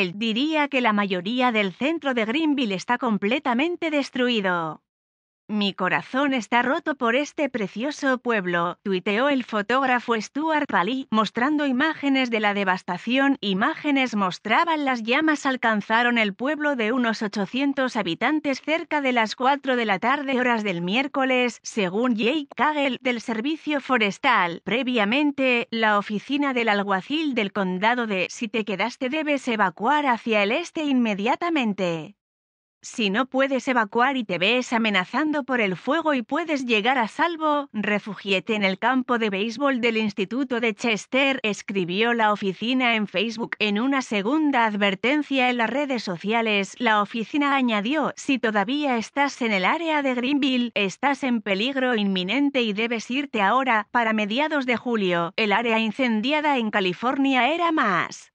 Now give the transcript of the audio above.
él diría que la mayoría del centro de Greenville está completamente destruido. Mi corazón está roto por este precioso pueblo, tuiteó el fotógrafo Stuart Pally, mostrando imágenes de la devastación. Imágenes mostraban las llamas alcanzaron el pueblo de unos 800 habitantes cerca de las 4 de la tarde horas del miércoles, según Jake Kagel del Servicio Forestal. Previamente, la oficina del alguacil del condado de Si te quedaste debes evacuar hacia el este inmediatamente. Si no puedes evacuar y te ves amenazando por el fuego y puedes llegar a salvo, refugiete en el campo de béisbol del Instituto de Chester, escribió la oficina en Facebook. En una segunda advertencia en las redes sociales, la oficina añadió, si todavía estás en el área de Greenville, estás en peligro inminente y debes irte ahora, para mediados de julio. El área incendiada en California era más